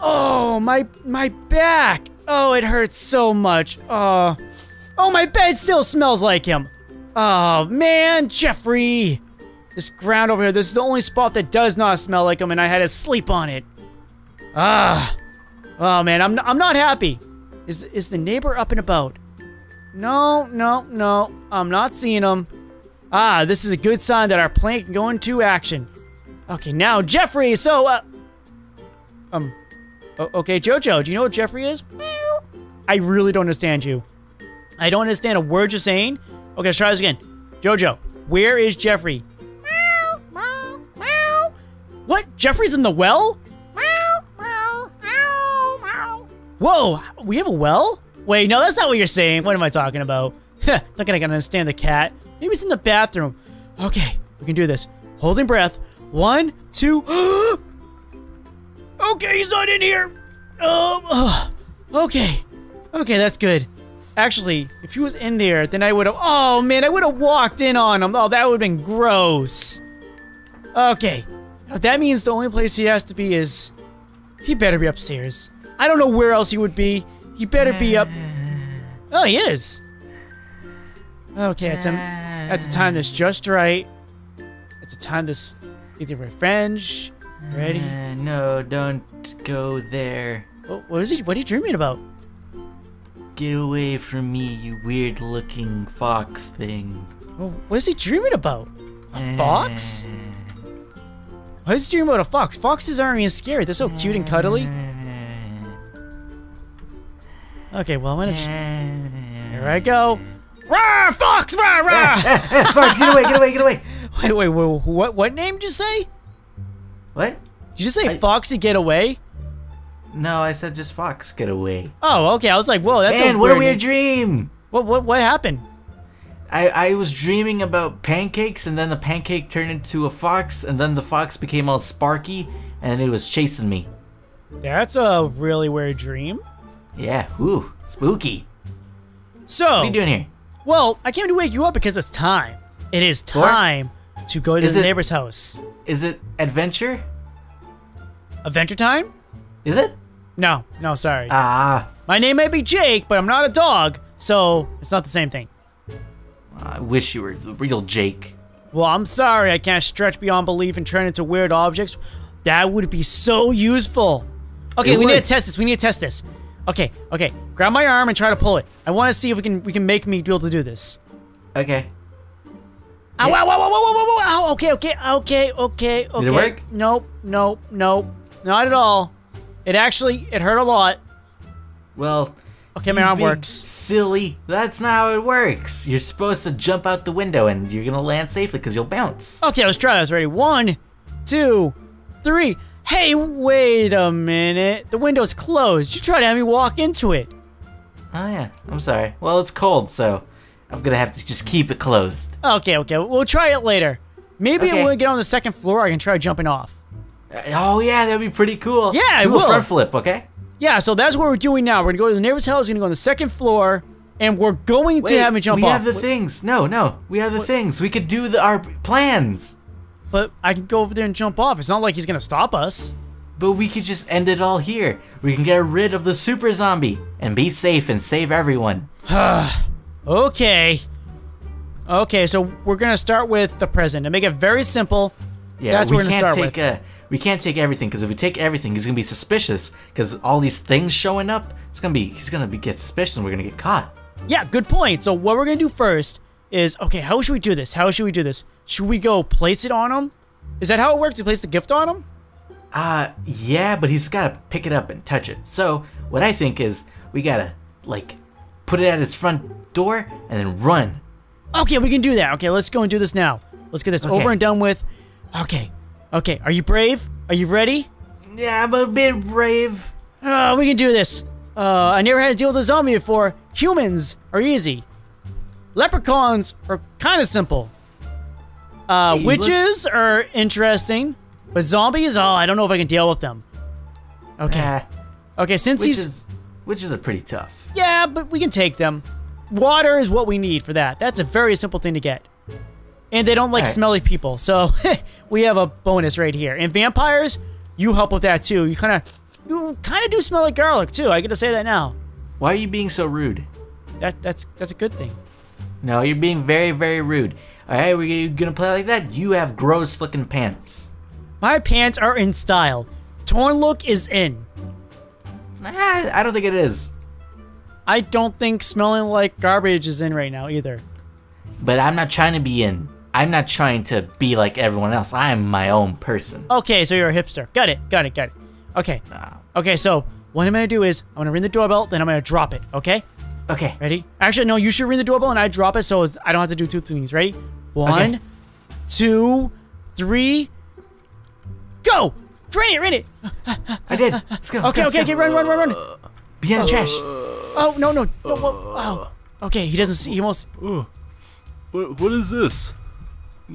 Oh, my my back. Oh, it hurts so much. Oh, oh, my bed still smells like him. Oh man, Jeffrey. This ground over here, this is the only spot that does not smell like him, and I had to sleep on it. Ah. Oh man, I'm I'm not happy. Is is the neighbor up and about? No, no, no. I'm not seeing him. Ah, this is a good sign that our plan can go into action. Okay, now Jeffrey. So, uh, um, okay, Jojo. Do you know what Jeffrey is? I really don't understand you. I don't understand a word you're saying. Okay, let's try this again. Jojo, where is Jeffrey? What? Jeffrey's in the well? Whoa, we have a well? Wait, no, that's not what you're saying. What am I talking about? Not gonna understand the cat. Maybe it's in the bathroom. Okay, we can do this. Holding breath. One, two. okay, he's not in here. Um, okay. Okay, that's good. Actually, if he was in there, then I would have. Oh man, I would have walked in on him. Oh, that would have been gross. Okay, now that means the only place he has to be is. He better be upstairs. I don't know where else he would be. He better be up. Oh, he is. Okay, at the, at the time that's just right. At the time this either revenge. Ready? Uh, no, don't go there. Oh, what is he? What are you dreaming about? Get away from me, you weird looking fox thing. Oh, what is he dreaming about? A fox? Uh, Why is he dreaming about a fox? Foxes aren't even scary. They're so cute and cuddly. Okay, well, I'm gonna just. Here I go. Rah, fox! Rah, rah! Fox, get away, get away, get away! wait, wait, wait, what, what name did you say? What? Did you just say I- Foxy get away? No, I said just fox, get away. Oh, okay. I was like, whoa, that's Man, a what a weird dream! What, what, what happened? I, I was dreaming about pancakes, and then the pancake turned into a fox, and then the fox became all sparky, and it was chasing me. That's a really weird dream. Yeah, ooh, spooky. So, What are you doing here? well, I came to wake you up because it's time. It is time to go to Is the it- neighbor's house. Is it adventure? Adventure time? Is it? No, no, sorry. Ah, My name may be Jake, but I'm not a dog, so it's not the same thing. I wish you were the real Jake. Well, I'm sorry I can't stretch beyond belief and turn into weird objects. That would be so useful. Okay, It we need to test this. We need to test this. Okay, okay. Grab my arm and try to pull it. I want to see if we can we can make me be able to do this. Okay. Ow, ow, ow, ow, ow, ow, ow, ow. Okay, okay, okay, okay, okay. Did it work? Nope, nope, nope. Not at all. It actually, it hurt a lot. Well, Okay, my arm works. Silly. That's not how it works. You're supposed to jump out the window and you're gonna land safely because you'll bounce. Okay, let's try this. Ready? One, two, three. Hey, wait a minute. The window's closed. You tried to have me walk into it. Oh yeah, I'm sorry. Well, it's cold, so I'm gonna have to just keep it closed. Okay, okay. We'll try it later. Maybe Okay. when we get on the second floor, I can try jumping off. Uh, Oh yeah, that'd be pretty cool. Yeah, I Do will. a front flip, okay? Yeah, so that's what we're doing now. We're gonna go to the neighbor's house. We're gonna go on the second floor, and we're going to have me jump we off. We have the things. No, no, we have the things. We could do the our plans, but I can go over there and jump off. It's not like he's gonna stop us. but we could just end it all here. We can get rid of the super zombie and be safe and save everyone. Okay. Okay, so we're gonna start with the present and make it very simple. Yeah, That's what we're gonna can't start take uh, we can't take everything because if we take everything, he's gonna be suspicious because all these things showing up. It's gonna be he's gonna be get suspicious and we're gonna get caught. Yeah, good point. So what we're gonna do first is okay. How should we do this? How should we do this? Should we go place it on him? Is that how it works? We place the gift on him? Uh, yeah, but he's gotta pick it up and touch it. So what I think is we gotta like put it at his front door and then run. Okay, we can do that. Okay, let's go and do this now. Let's get this Okay. over and done with. Okay, okay. Are you brave? Are you ready? Yeah, I'm a bit brave. Uh, we can do this. Uh, I never had to deal with a zombie before. Humans are easy. Leprechauns are kind of simple. Uh, Hey, witches are interesting, but zombies, oh, I don't know if I can deal with them. Okay, Yeah, okay. Since he's witches, witches are pretty tough. yeah, but we can take them. Water is what we need for that. That's a very simple thing to get. And they don't like Alright. smelly people, so we have a bonus right here. And vampires, you help with that too. You kind of you kind of do smell like garlic too. I get to say that now. Why are you being so rude? That that's that's a good thing. No, you're being very, very rude. Alright, we're gonna play like that? You have gross looking pants. My pants are in style. Torn look is in. I don't think it is. I don't think smelling like garbage is in right now either. But I'm not trying to be in. I'm not trying to be like everyone else. I am my own person. Okay, so you're a hipster. Got it. Got it. Got it. Okay. Ah, Okay, so what I'm gonna do is I'm gonna ring the doorbell, then I'm gonna drop it. Okay. okay. Ready? Actually, no. You should ring the doorbell and I drop it, so I don't have to do two things. Ready? One, two, three, go! Ring it! Ring it! I did. Let's go. Let's Okay, go, okay, let's okay. go. Run, run, run, run. Behind the trash. Oh no, no. no whoa, oh. Okay, he doesn't see. He almost. Oh, what, what is this?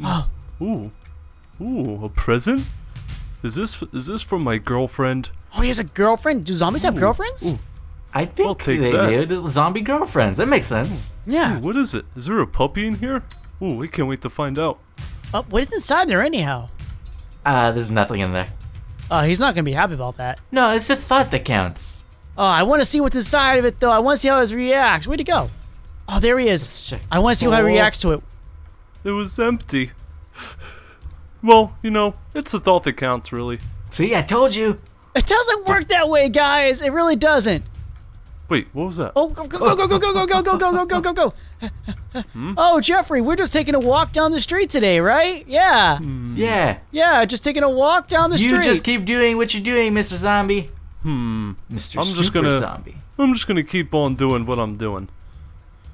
Oh. Ooh, ooh, a present? Is this is this from my girlfriend? Oh, he has a girlfriend. Do zombies have girlfriends? ooh. I think I'll take they that. do. Zombie girlfriends. That makes sense. Yeah. What is it? Is there a puppy in here? Ooh, we can't wait to find out. Uh, what is inside there anyhow? Uh, there's nothing in there. Uh, he's not gonna be happy about that. No, it's the thought that counts. Oh, I want to see what's inside of it though. I want to see how he reacts. Where'd he go? Oh, there he is. Let's check. I want to see how he Oh. reacts to it. It was empty. Well, you know, it's the thought that counts, really. See, I told you. It doesn't work that way, guys. It really doesn't. Wait, what was that? Oh, go, go, go, go, go, go, go, go, go, go, go, go, go. Oh, Jeffrey, we're just taking a walk down the street today, right? Yeah. Yeah. Yeah, just taking a walk down the You street. You just keep doing what you're doing, Mr. Zombie. Hmm. Mr. I'm just Super gonna- Zombie. I'm just gonna keep on doing what I'm doing.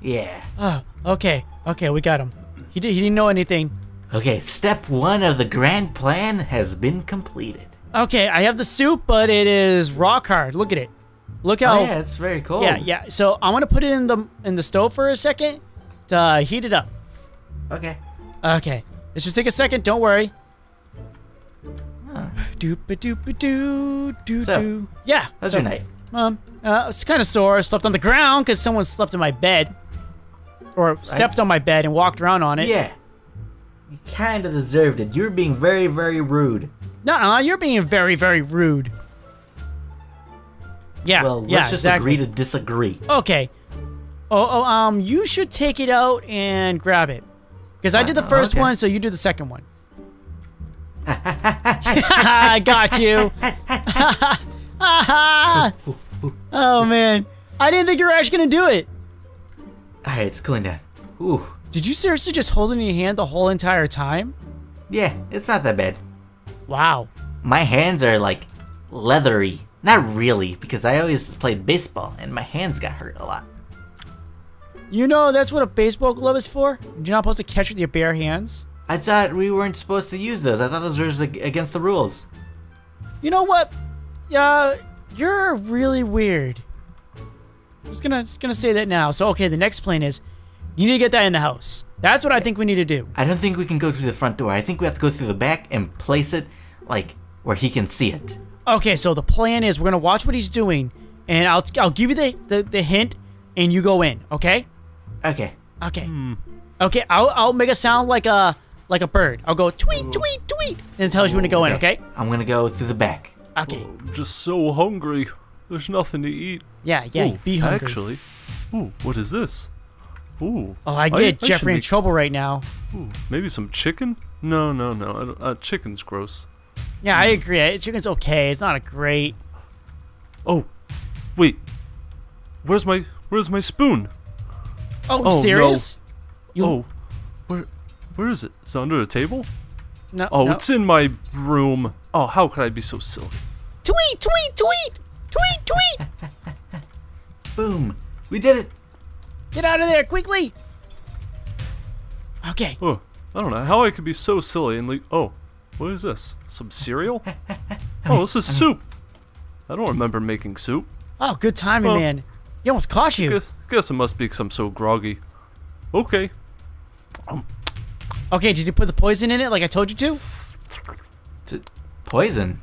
Yeah. Oh, okay. Okay, we got him. He, did, he didn't know anything. Okay, step one of the grand plan has been completed. Okay, I have the soup, but it is rock hard. Look at it. Look how. Oh, yeah, it's very cold. yeah, yeah. So I'm gonna put it in the in the stove for a second to uh, heat it up. Okay. Okay, let's just take a second. Don't worry. Huh. Doop a doop a doo doo So, doo. Yeah. How's so, your night? Um, uh, it's kind of sore. I slept on the ground because someone slept in my bed, or stepped on my bed and walked around on it. Yeah. You kind of deserved it. You're being very, very rude. Nuh-uh, you're being very, very rude. Yeah. Well, let's yeah, just exactly. agree to disagree. Okay. Oh, oh, um, you should take it out and grab it. Because I did the first okay. one, so you do the second one. I got you. oh, man. I didn't think you were actually going to do it. Alright, it's cooling down. Ooh. Did you seriously just hold it in your hand the whole entire time? Yeah, it's not that bad. Wow. My hands are like leathery. Not really, because I always played baseball and my hands got hurt a lot. You know that's what a baseball glove is for? You're not supposed to catch with your bare hands. I thought we weren't supposed to use those. I thought those were just, against the rules. You know what? Yeah, you're really weird. I'm just gonna just gonna say that now. So okay, the next plan is you need to get that in the house. That's what I think we need to do. I don't think we can go through the front door. I think we have to go through the back and place it like where he can see it. Okay, so the plan is we're gonna watch what he's doing, and I'll I'll give you the the, the hint, and you go in. Okay? Okay. Okay. Hmm. Okay. I'll I'll make a sound like a like a bird. I'll go tweet tweet tweet, and it tells you when to go in. Okay? I'm gonna go through the back. Okay. I'm just so hungry. There's nothing to eat. Yeah, yeah. Ooh, be hungry. Actually, ooh, what is this? Ooh. oh, I get I Jeffrey should in make- trouble right now. Ooh, maybe some chicken? No, no, no. I don't- Uh, chicken's gross. Yeah, I agree. Uh, Chicken's okay. It's not a great. Oh, wait. Where's my Where's my spoon? Oh, no. serious? You, Oh, where Where is it? Is it under the table? no, Oh, no. it's in my room. Oh, how could I be so silly? tweet, tweet, tweet, tweet, tweet. Boom. We did it. Get out of there quickly. Okay. Oh, I don't know how I could be so silly and like. Oh, what is this? Some cereal? Oh, this is soup. I don't remember making soup. Oh, good timing, Well, man. He almost caught you. Guess, guess it must be 'cause I'm so groggy. Okay. Um, Okay, did you put the poison in it like I told you to? T- Poison.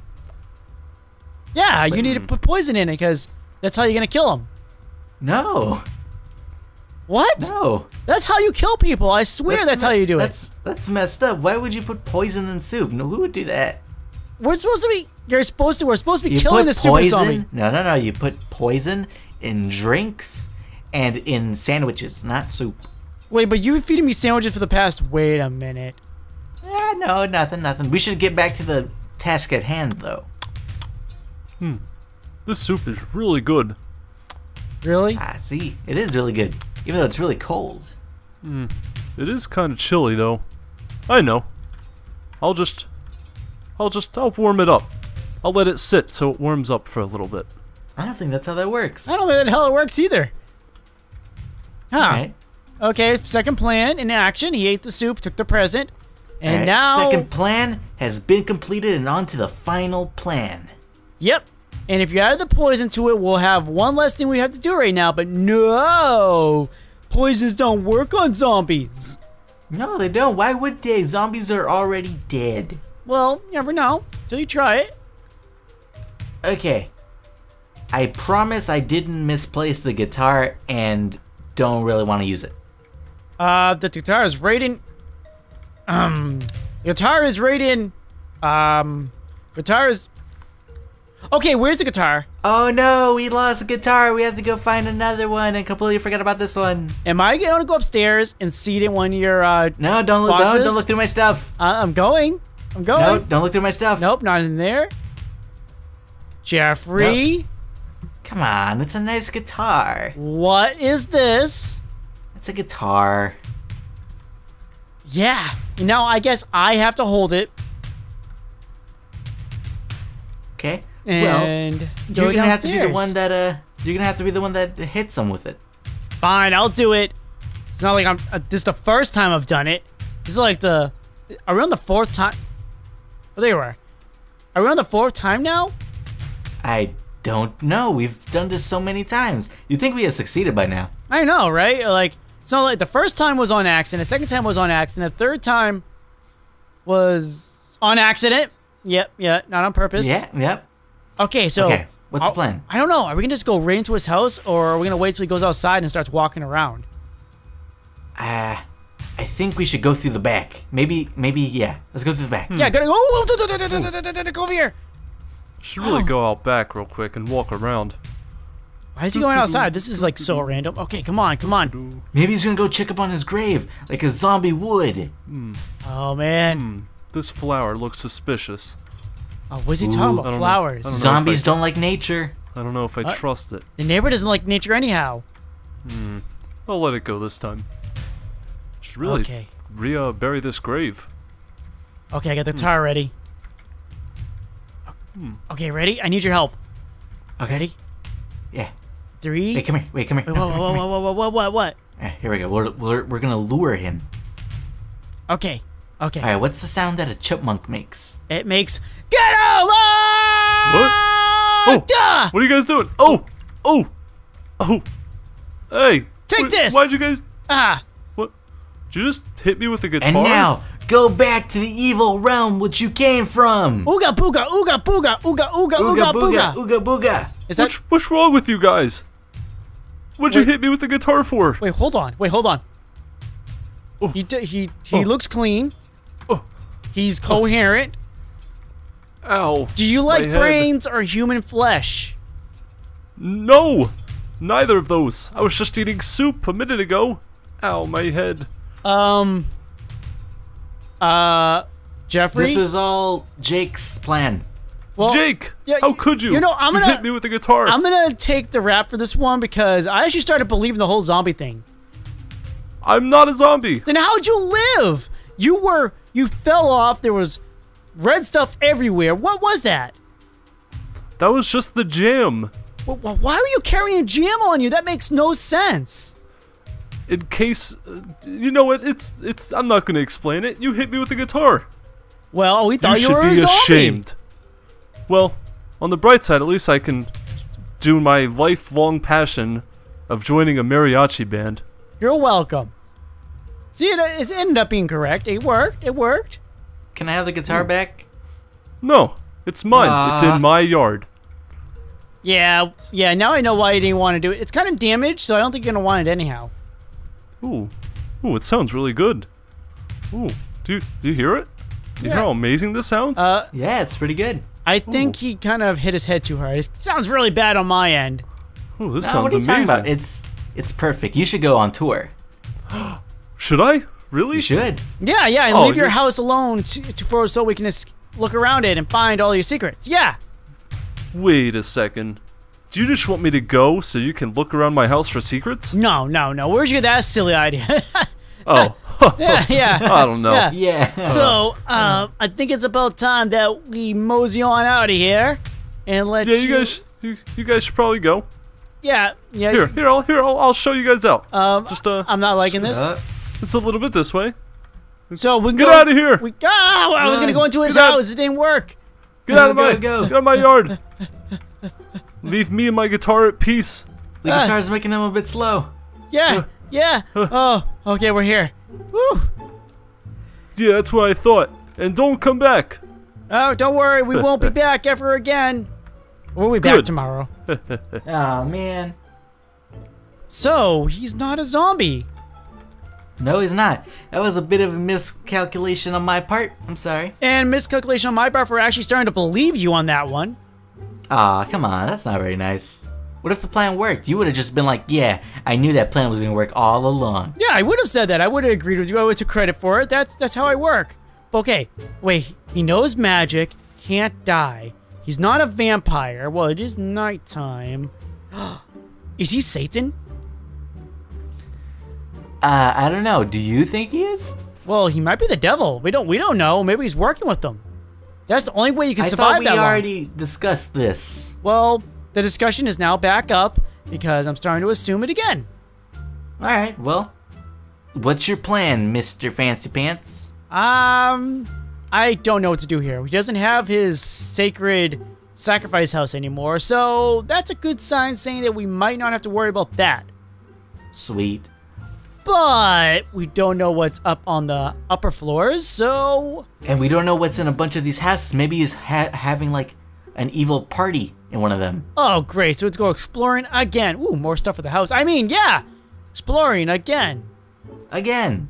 Yeah, you need to put poison in it because that's how you're gonna kill him. No. What? No. That's how you kill people. I swear that's, how you do That's that's messed up. Why would you put poison in soup? No, who would do that? We're supposed to be. You're supposed to. We're supposed to be You killing the super zombie. No, no, no. You put poison in drinks and in sandwiches, not soup. Wait, but you've been feeding me sandwiches for the past. Wait a minute. Ah, no, nothing, nothing. We should get back to the task at hand, though. Hmm. This soup is really good. Really? Ah, see, it is really good, even though it's really cold. Hmm. It is kind of chilly though. I know. I'll just, I'll just, I'll warm it up. I'll let it sit so it warms up for a little bit. I don't think that's how that works. I don't think that hell it works either. Huh. Alright. Okay, second plan in action. He ate the soup, took the present, and Alright, now. Second plan has been completed and on to the final plan. Yep. And if you add the poison to it, we'll have one less thing we have to do right now. But no, poisons don't work on zombies. No, they don't. Why would they? Zombies are already dead. Well, you never know till you try it. Okay. I promise I didn't misplace the guitar and don't really want to use it. Uh, the guitar is rated. Um, the guitar is rated. Um, guitar is. Okay, where's the guitar? Oh no, we lost a guitar. We have to go find another one and completely forgot about this one. Am I to go upstairs and see it in one of your? Uh, No, don't look, don't, don't look through my stuff. I- I'm going. I'm going. No, don't look through my stuff. Nope, not in there. Jeffrey, Come on, it's a nice guitar. what is this? It's a guitar. Yeah. Now I guess I have to hold it Okay. well, and go you're gonna have to be the one that uh, you're gonna have to be the one that hits them with it. Fine, I'll do it. It's not like I'm. Uh, this is the first time I've done it. This is like the. Are we on the fourth time? Oh, there you are. Are we on the fourth time now? I don't know. We've done this so many times. You'd think we have succeeded by now. I know, right? Like it's not like the first time was on accident, the second time was on accident, the third time was on accident. Yep, yeah, not on purpose. Yeah, yep. Okay, so okay. what's I'll, the plan? I don't know. Are we gonna just go right into his house, or are we gonna wait till he goes outside and starts walking around? Uh, I think we should go through the back. Maybe, maybe, yeah. Let's go through the back. Hmm. Yeah, gotta go. Oh, go over here. Should really go out back real quick and walk around. Why is he going outside? This is like so random. Okay, come on, come on. Maybe he's gonna go check up on his grave, like a zombie would. Oh man. Hmm. This flower looks suspicious. Oh, what's he talking about? I don't know. Flowers. Don't know. Zombies I- don't like nature. I don't know if I What? trust it. The neighbor doesn't like nature anyhow. Hmm. I'll let it go this time. Should really Okay. re uh, bury this grave. Okay, I got the guitar ready. Okay, ready? I need your help. Okay. Ready? Yeah. Three. Hey, come here. Wait, come here. Wait, No, whoa, come whoa, whoa, whoa, whoa, whoa, what, what? here. Alright, here we go. We're, we're, we're gonna lure him. Okay. Okay. Alright, what's the sound that a chipmunk makes? It makes get him! Ah! What? Oh. Duh! What are you guys doing? Oh! Oh! Oh! Hey! Take wh- this! Why'd you guys. Ah! What? Did you just hit me with the guitar? And now, go back to the evil realm which you came from. Ooga booga, ooga booga, ooga ooga ooga booga. ooga booga. Is that? What's, what's wrong with you guys? What'd you Wait. hit me with the guitar for? Wait, hold on. Wait, hold on. Oh. He he he Oh. looks clean. Oh. He's coherent. Ow. Do you like brains or human flesh? No! Neither of those. I was just eating soup a minute ago. Ow, my head. Um. Uh, Jeffrey. This is all Jake's plan. Well, Jake! yeah, how could you? you know, I'm gonna- hit me with the guitar. I'm gonna take the rap for this one because I actually started believing the whole zombie thing. I'm not a zombie. Then how'd you live? You were you fell off. There was red stuff everywhere. What was that? That was just the jam. Wh- Why were you carrying jam on you? That makes no sense. In case, uh, you know what? It's it's. I'm not gonna explain it. You hit me with the guitar. Well, we thought you, should were be a zombie. ashamed. Well, on the bright side, at least I can do my lifelong passion of joining a mariachi band. You're welcome. See, it, it ended up being correct. It worked. It worked. Can I have the guitar back? No, it's mine. it's Ah. in my yard. Yeah, yeah. Now I know why you didn't want to do it. It's kind of damaged, so I don't think you're gonna want it anyhow. Ooh, ooh, it sounds really good. Ooh, do you, do you hear it? Do you Yeah. hear how amazing this sounds? Uh, Yeah, it's pretty good. I think he kind of hit his head too hard. It sounds really bad on my end. Oh, this No, sounds what are you amazing. talking about? It's it's perfect. You should go on tour. Should I? Really? You should. Yeah, yeah, and Oh, leave your you're- house alone to, to, for so we can just look around it and find all your secrets. Yeah. Wait a second. Do you just want me to go so you can look around my house for secrets? No, no, no. Where's your that silly idea? Oh. Yeah, yeah. I don't know. Yeah. Yeah. So, uh, I think it's about time that we mosey on out of here and let Yeah, you guys, you, you guys should probably go. Yeah, yeah. Here, here, I'll, here, I'll, I'll show you guys out. Um, Just uh, I'm not liking this. Uh, it's a little bit this way. So we Get go, out of here! We oh, I was gonna go into his Get out. house. It didn't work. Get out of Go, my, go, go. get out of my yard. Leave me and my guitar at peace. the Ah. guitar's making them a bit slow. Yeah, yeah. Oh, okay, we're here. Woo. Yeah, that's what I thought. And don't come back. Oh, don't worry. We won't be back ever again. We'll be back tomorrow. Oh man. So he's not a zombie. No, he's not. That was a bit of a miscalculation on my part. I'm sorry. And miscalculation on my part for actually starting to believe you on that one. Aw, come on. That's not very nice. What if the plan worked? You would have just been like, yeah, I knew that plan was going to work all along. Yeah, I would have said that. I would have agreed with you. I would took credit for it. That's that's how I work. But okay, wait. He knows magic, can't die. He's not a vampire. Well, it is nighttime. is he Satan? Uh, I don't know. Do you think he is? Well, he might be the devil. We don't we don't know. Maybe he's working with them. That's the only way you can I survive thought we that long. already discussed this. Well, the discussion is now back up because I'm starting to assume it again. All right. Well, what's your plan, Mister Fancy Pants? Um, I don't know what to do here. He doesn't have his sacred sacrifice house anymore, so that's a good sign saying that we might not have to worry about that. Sweet. But we don't know what's up on the upper floors, so And we don't know what's in a bunch of these houses. Maybe he's ha- having like an evil party in one of them. oh great, so let's go exploring again. Ooh, more stuff for the house. I mean, yeah, exploring again. Again.